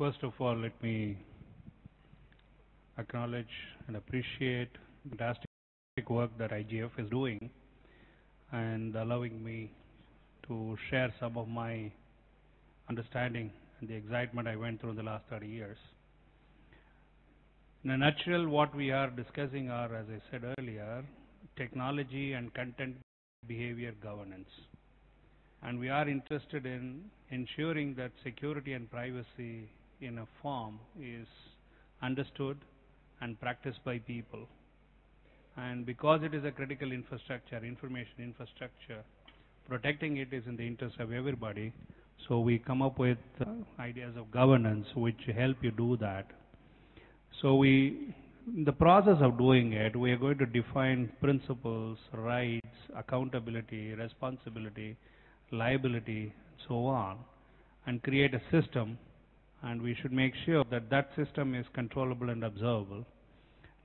First of all, let me acknowledge and appreciate the fantastic work that IGF is doing and allowing me to share some of my understanding and the excitement I went through in the last 30 years. In a nutshell, what we are discussing are, as I said earlier, technology and content behavior governance. And we are interested in ensuring that security and privacy in a form is understood and practiced by people. And because it is a critical infrastructure, information infrastructure, protecting it is in the interest of everybody. So we come up with uh, ideas of governance which help you do that. So we, in the process of doing it, we are going to define principles, rights, accountability, responsibility, liability, so on, and create a system. And we should make sure that that system is controllable and observable.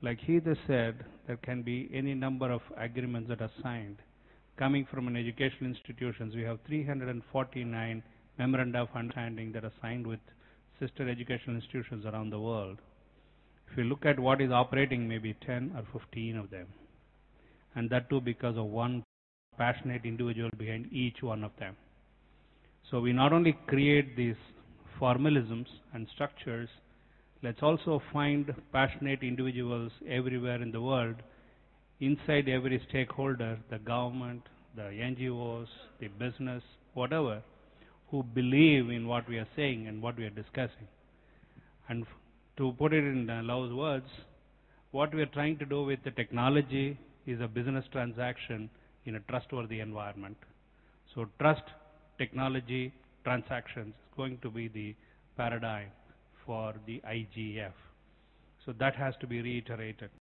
Like Heath has said, there can be any number of agreements that are signed. Coming from an educational institutions, we have 349 memoranda of understanding that are signed with sister educational institutions around the world. If you look at what is operating, maybe 10 or 15 of them. And that too because of one passionate individual behind each one of them. So we not only create these formalisms and structures, let's also find passionate individuals everywhere in the world, inside every stakeholder, the government, the NGOs, the business, whatever, who believe in what we are saying and what we are discussing. And to put it in uh, Lau's words, what we are trying to do with the technology is a business transaction in a trustworthy environment. So trust, technology, transactions is going to be the paradigm for the IGF. So that has to be reiterated.